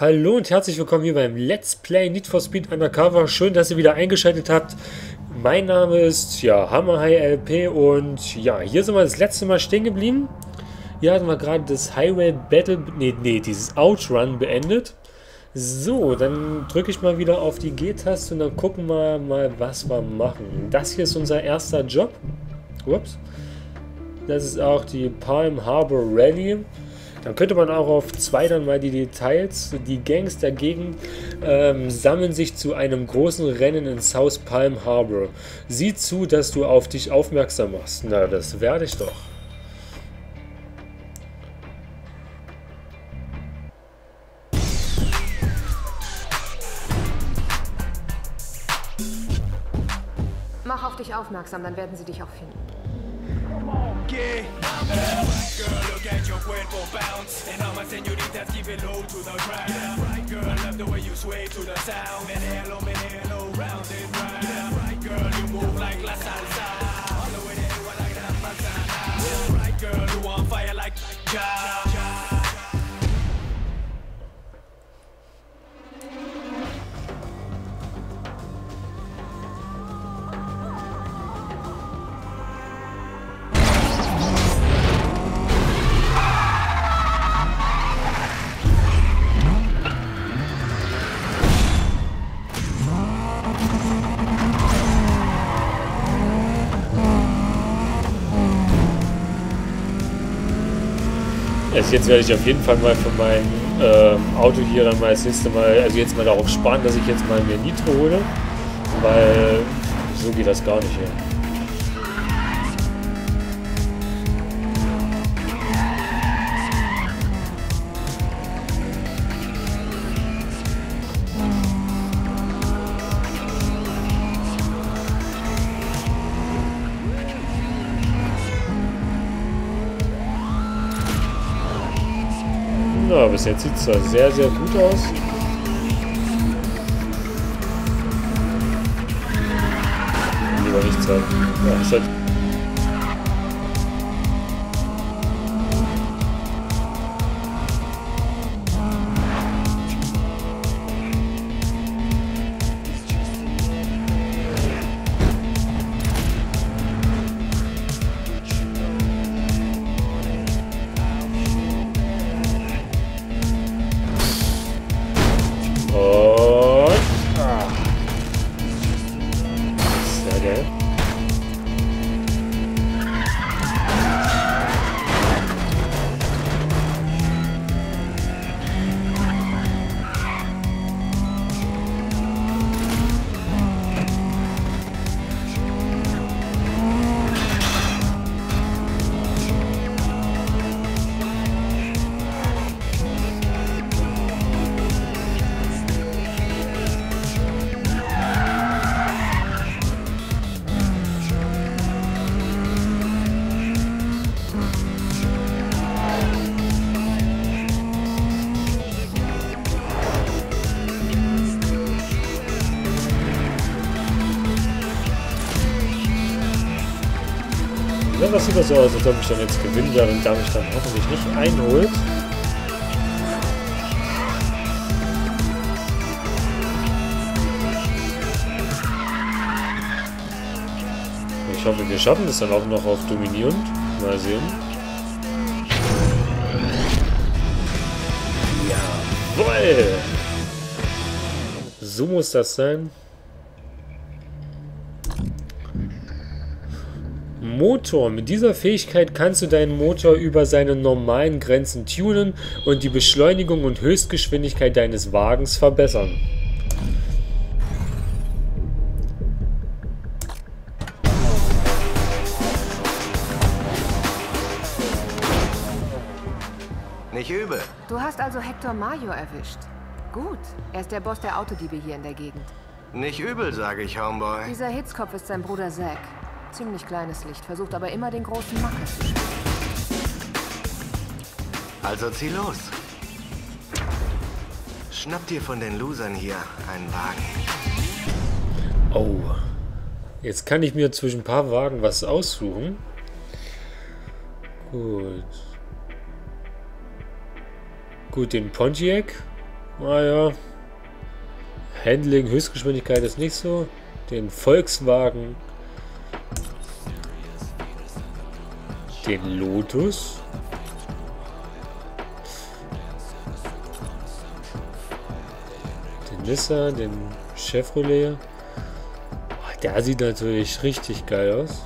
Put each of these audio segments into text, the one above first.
Hallo und herzlich willkommen hier beim Let's Play Need for Speed Undercover. Schön, dass ihr wieder eingeschaltet habt. Mein Name ist ja Hammer High LP und ja, hier sind wir das letzte Mal stehen geblieben. Hier hatten wir gerade das Highway Battle, nee, nee, dieses Outrun beendet. So, dann drücke ich mal wieder auf die G-Taste und dann gucken wir mal, was wir machen. Das hier ist unser erster Job. Ups. Das ist auch die Palm Harbor Rally. Dann könnte man auch auf zwei dann mal die Details. Die Gangs dagegen ähm, sammeln sich zu einem großen Rennen in South Palm Harbor. Sieh zu, dass du auf dich aufmerksam machst. Na, das werde ich doch. Mach auf dich aufmerksam, dann werden sie dich auch finden. Girl, look at your cuerpo bounce. And all my senoritas keep it low to the ground. Right girl, love the way you sway to the sound. Menelo, menelo, round and round. Right girl, you move like la salsa. All the way what like that manzana. Right girl, you on fire like ja. Jetzt werde ich auf jeden Fall mal für mein ähm, Auto hier dann mal das nächste Mal, also jetzt mal darauf sparen, dass ich jetzt mal mir Nitro hole, weil so geht das gar nicht hier. Na, bis jetzt sieht es da sehr, sehr gut aus. Lieber nicht zeigen. Ja, ist halt Das sieht das so aus, als ob ich dann jetzt gewinnen werde und damit dann hoffentlich nicht einholt. Ich hoffe, wir schaffen es dann auch noch auf dominierend. Mal sehen. Jawoll! So muss das sein. Motor. Mit dieser Fähigkeit kannst du deinen Motor über seine normalen Grenzen tunen und die Beschleunigung und Höchstgeschwindigkeit deines Wagens verbessern. Nicht übel. Du hast also Hector Mayo erwischt. Gut, er ist der Boss der Autodiebe hier in der Gegend. Nicht übel, sage ich, Homeboy. Dieser Hitzkopf ist sein Bruder Zack. Ziemlich kleines Licht, versucht aber immer den großen Macker zu spielen. Also zieh los. Schnapp dir von den Losern hier einen Wagen. Oh. Jetzt kann ich mir zwischen ein paar Wagen was aussuchen. Gut. Gut, den Pontiac. Naja. Handling, Höchstgeschwindigkeit ist nicht so. Den Volkswagen. Den Lotus. Den Nissan, den Chevrolet. Oh, Der sieht natürlich richtig geil aus.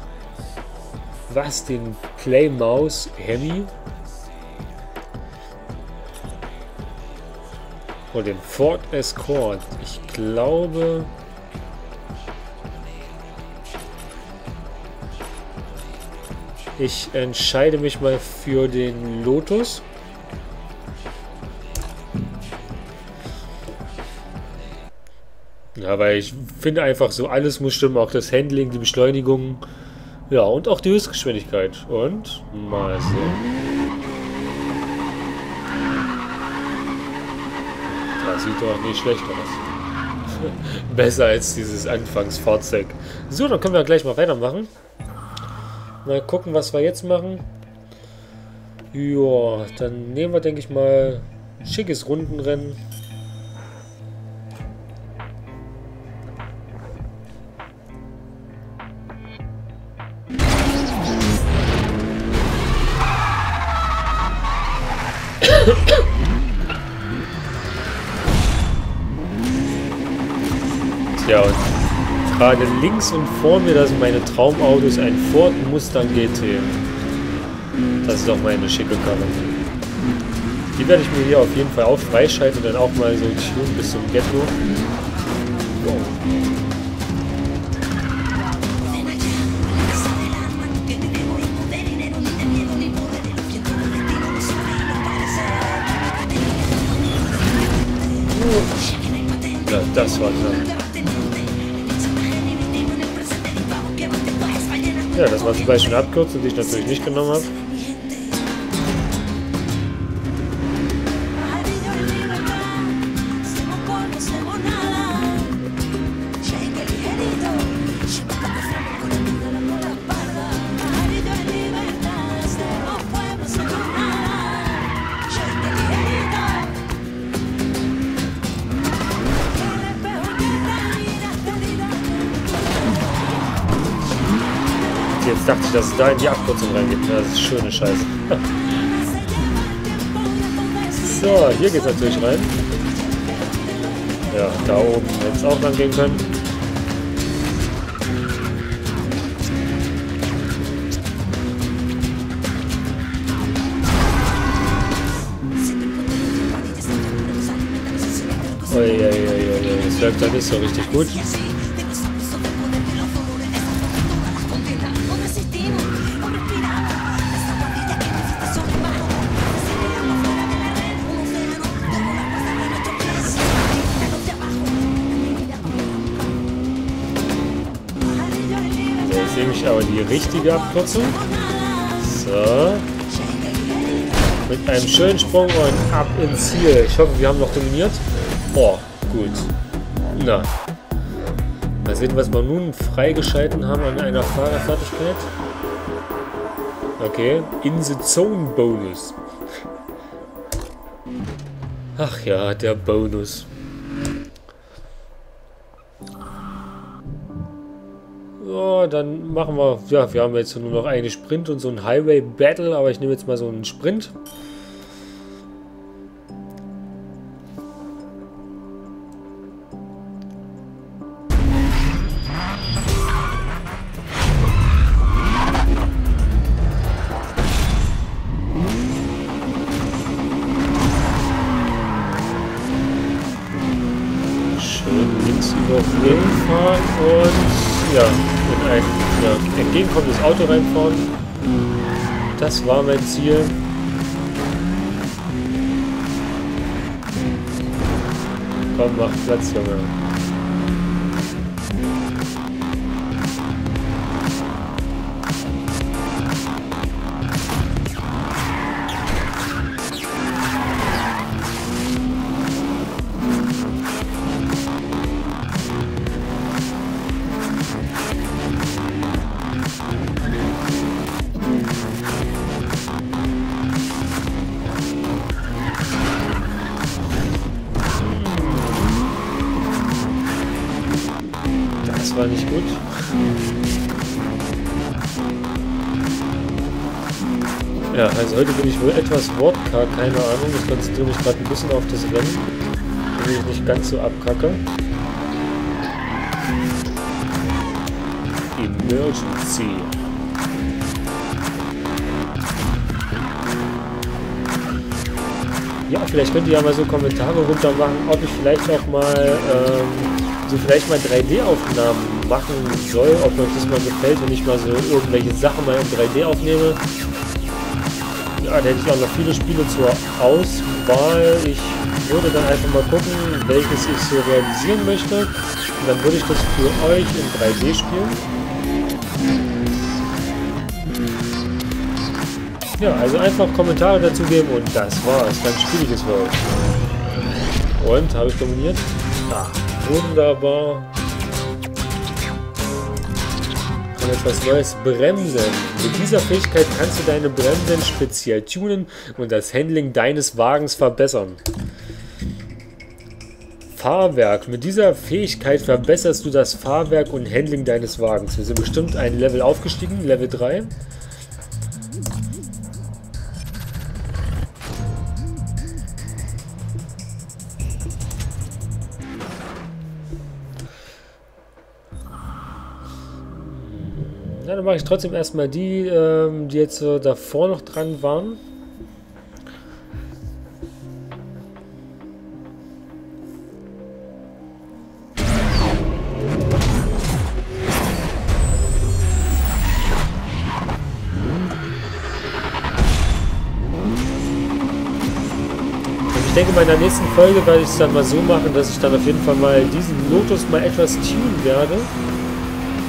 Was? Den Playmouse Hemi? Oh, den Ford Escort. Ich glaube... Ich entscheide mich mal für den Lotus. Ja, weil ich finde einfach so, alles muss stimmen. Auch das Handling, die Beschleunigung. Ja, und auch die Höchstgeschwindigkeit. Und mal sehen. Das sieht doch nicht schlecht aus. Besser als dieses Anfangsfahrzeug. So, dann können wir gleich mal weitermachen. Mal gucken, was wir jetzt machen. Ja, dann nehmen wir, denke ich mal, schickes Rundenrennen. Ja, und gerade links und vor mir, das sind meine Traumautos, ein Ford Mustang GT. Das ist doch meine schicke Karre. Die werde ich mir hier auf jeden Fall auch freischalten und dann auch mal so tun bis zum Ghetto. Wow. Das war knapp. Ja, das war zum Beispiel eine Abkürzung, die ich natürlich nicht genommen habe. Dass es da in die Abkürzung reingeht. Das ist schöne Scheiße. So, hier geht's natürlich rein. Ja, da oben hätte es auch lang gehen können. Uiuiuiui, das läuft da nicht so richtig gut. Die richtige Abkürzung. So. Mit einem schönen Sprung und ab ins Ziel. Ich hoffe, wir haben noch dominiert. Oh, gut. Na. Mal sehen, was wir nun freigeschalten haben an einer Fahrerfertigkeit. Okay. In the Zone Bonus. Ach ja, der Bonus. Dann machen wir, ja, wir haben jetzt nur noch eine Sprint und so ein Highway Battle, aber ich nehme jetzt mal so einen Sprint. Schön links überholen fahren und ja, in ein ja, entgegenkommendes Auto reinfahren. Das war mein Ziel. Komm, mach Platz, Junge. War nicht gut. Ja, also heute bin ich wohl etwas wortkarg, keine Ahnung. Ich konzentriere mich gerade ein bisschen auf das Rennen, damit ich nicht ganz so abkacke. Emergency. Ja, vielleicht könnt ihr ja mal so Kommentare runter machen, ob ich vielleicht auch mal ähm, so vielleicht mal 3D-Aufnahmen machen soll, ob euch das mal gefällt, wenn ich mal so irgendwelche Sachen mal in 3D aufnehme. Ja, da hätte ich auch noch viele Spiele zur Auswahl. Ich würde dann einfach mal gucken, welches ich so realisieren möchte. Und dann würde ich das für euch in 3D spielen. Ja, also einfach Kommentare dazu geben und das war's. Dann spiele ich für euch. Und, habe ich dominiert? Ja, wunderbar. Und etwas Neues, Bremsen. Mit dieser Fähigkeit kannst du deine Bremsen speziell tunen und das Handling deines Wagens verbessern. Fahrwerk. Mit dieser Fähigkeit verbesserst du das Fahrwerk und Handling deines Wagens. Wir sind bestimmt ein Level aufgestiegen, Level 3. dann mache ich trotzdem erstmal die, ähm, die jetzt äh, davor noch dran waren. Ich denke, bei der nächsten Folge werde ich es dann mal so machen, dass ich dann auf jeden Fall mal diesen Lotus mal etwas tunen werde.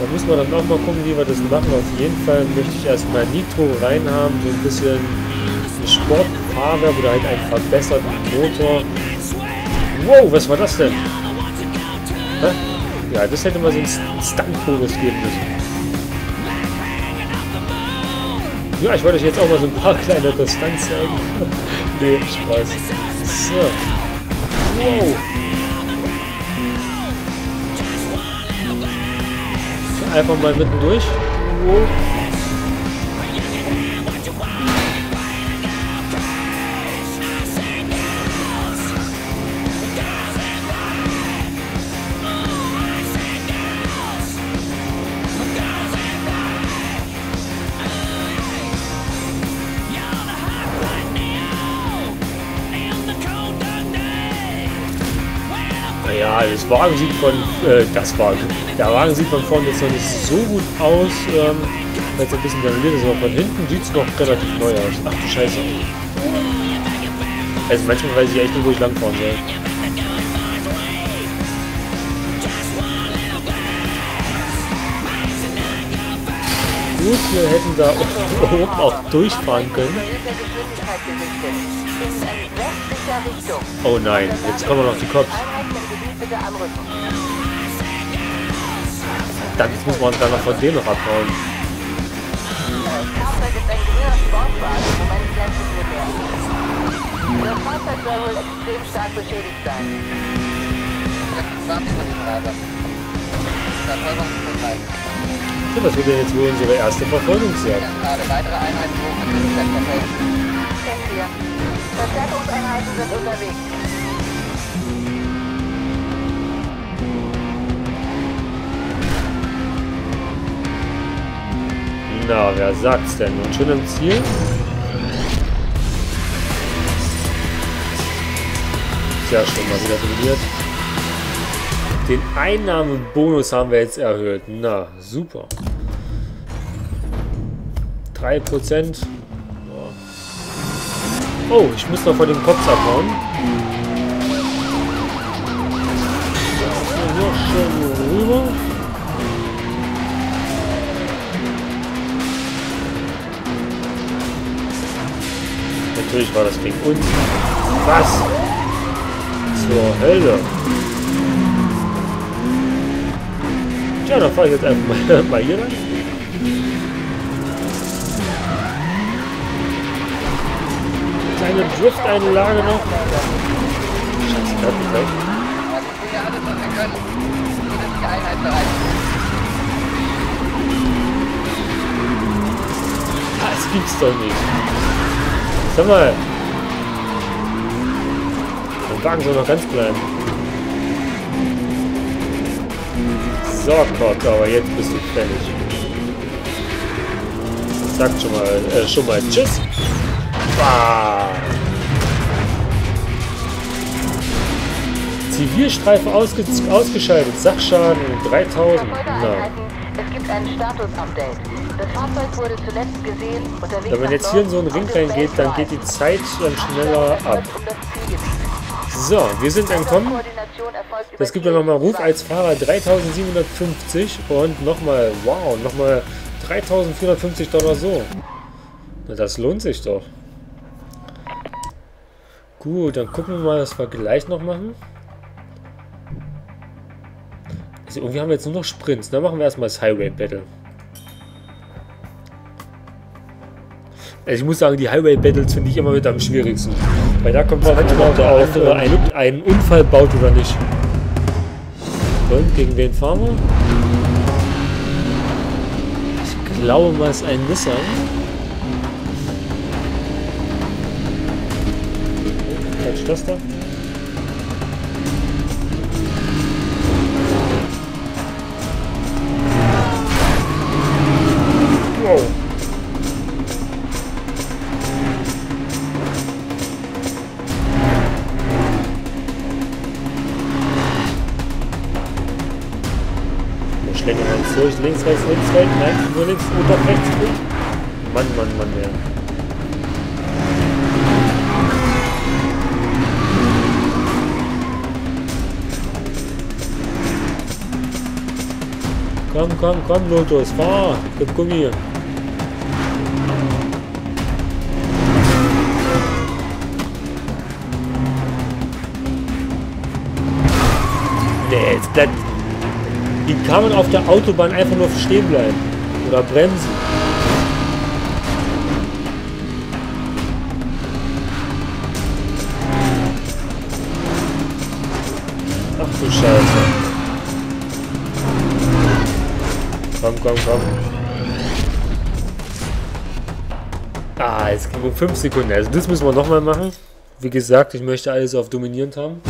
Da müssen wir dann auch mal gucken, wie wir das machen. Auf jeden Fall möchte ich erstmal Nitro reinhaben, so ein bisschen ein Sportfahrwerk oder halt einen verbesserten Motor. Wow, was war das denn? Hä? Ja, das hätte mal so einen Stunt-Bonus geben müssen. Ja, ich wollte euch jetzt auch mal so ein paar kleine Stunts zeigen. nee, Spaß. So. Wow. Einfach mal mittendurch. Das Wagen sieht von, äh, das Wagen, der Wagen sieht von vorne jetzt noch nicht so gut aus, ähm, weil es ein bisschen granuliert ist, aber von hinten sieht es noch relativ neu aus. Ach du Scheiße. Also manchmal weiß ich echt nicht, wo ich langfahren soll. Gut, wir hätten da oben auch durchfahren können. Oh nein, jetzt kommen noch die Cops. Dann muss man dann noch von dem noch abhauen. Das Fahrzeug soll wohl extrem stark beschädigt sein. Ja, das wird ja jetzt wohl unsere erste Verfolgungsjagd. Gerade weitere Einheiten das. Kennen wir. Verstärkungseinheiten sind unterwegs. Na, wer sagt's denn? Und schon im Ziel? Sehr schön, mal wieder probiert. Den Einnahmenbonus haben wir jetzt erhöht. Na, super. 3%. Oh, ich muss noch von den Cops abhauen. So, noch schön rüber. Natürlich war das gegen uns. Was? Zur Hölle. Tja, dann fahre ich jetzt einfach mal, mal hier rein. Kleine Drift-Einlage noch. Scheiße, da hat mich gleich. Das gibt's doch nicht. Sag mal. Der Wagen soll noch ganz bleiben. So, Gott, aber jetzt bist du fertig. Sagt schon mal, äh, schon mal Tschüss. Bah. Zivilstreifen ausge ausgeschaltet. Sachschaden 3000. Na. Es gibt ein Status-Update. Das Fahrzeug wurde zuletzt gesehen, unterwegs Wenn man jetzt hier in so einen Ring reingeht, dann geht die. Zeit dann schneller ab. So, wir sind entkommen. Das gibt ja nochmal Ruf als Fahrer 3750 und nochmal, wow, nochmal 3450 Dollar so. Na, das lohnt sich doch. Gut, dann gucken wir mal, was wir gleich noch machen. Also irgendwie haben wir jetzt nur noch Sprints. Dann machen wir erstmal das Highway Battle. Also ich muss sagen, die Highway Battles finde ich immer mit am schwierigsten. Weil da kommt es manchmal darauf, ob man einen, einen Unfall baut oder nicht. Und gegen wen fahren wir? Ich glaube mal, es ist ein Nissan. Quatsch, das da? Links, rechts, links, rechts. Nein, nur links doch rechts. Mann, Mann, Mann, ja. Komm, komm, komm, Lotus, fahr! Gib Gummi! Nee, jetzt bleibt. Die kann man auf der Autobahn einfach nur stehen bleiben. Oder bremsen. Ach du Scheiße. Komm, komm, komm. Ah, jetzt ging um 5 Sekunden. Also das müssen wir nochmal machen. Wie gesagt, ich möchte alles auf dominierend haben.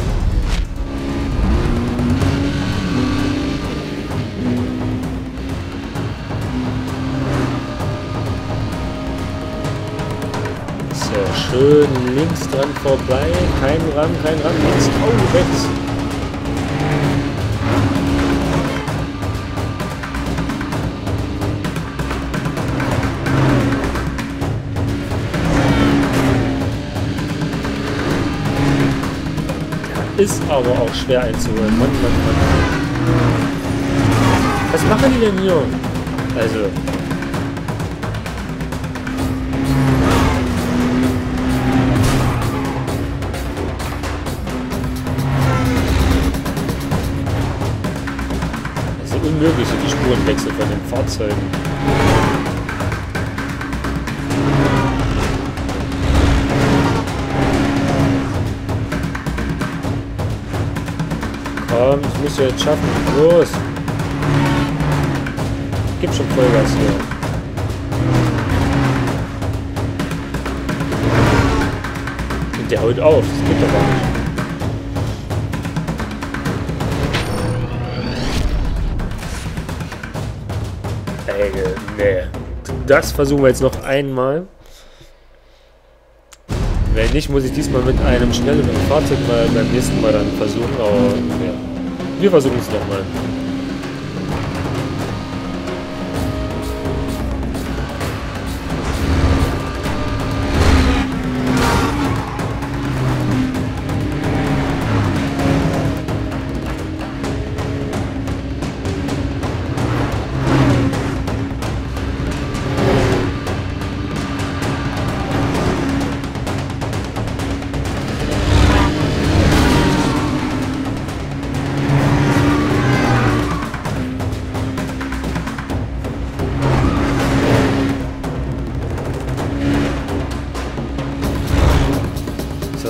Links dran vorbei. Kein Ram, kein Ram. Links. Oh, rechts. Ist aber auch schwer einzuholen. Mann, Mann, Mann. Was machen die denn hier? Also. Unmöglich, so die Spurenwechsel von den Fahrzeugen. Komm, ich muss ja jetzt schaffen. Los! Gib schon Vollgas hier. Und der haut auf, das geht doch gar nicht. Nee. Das versuchen wir jetzt noch einmal. Wenn nicht, muss ich diesmal mit einem schnelleren Fahrzeug mal beim nächsten Mal dann versuchen, aber ja. Wir versuchen es nochmal.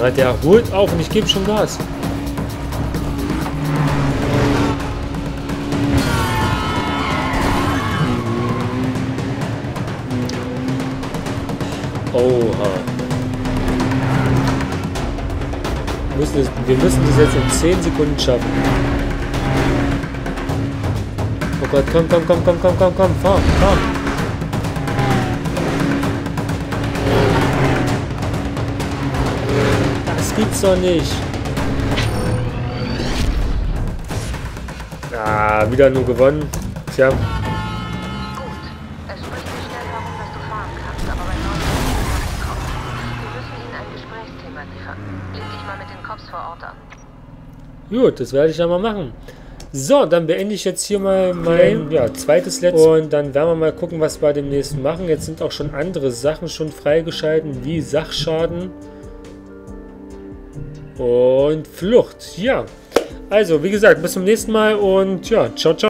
So, der holt auf und ich gebe schon Gas. Oha. Wir müssen, das, wir müssen das jetzt in 10 Sekunden schaffen. Oh Gott, komm, komm, komm, komm, komm, komm, komm, fahr, fahr. Das gibt's doch nicht. Ah, wieder nur gewonnen. Tja, Gut. Es spricht sich schnell herum, dass du fahren kannst, aber bei Norden ist es Kopf. Wir müssen ihnen ein Gesprächsthema liefern. Leg dich mal mit den Cops vor Ort an. Gut, das werde ich dann mal machen. So, dann beende ich jetzt hier mal mein ja, zweites Let's und dann werden wir mal gucken, was wir bei dem nächsten machen. Jetzt sind auch schon andere Sachen schon freigeschalten, wie Sachschaden und Flucht. Ja, also wie gesagt, bis zum nächsten Mal und ja, ciao, ciao.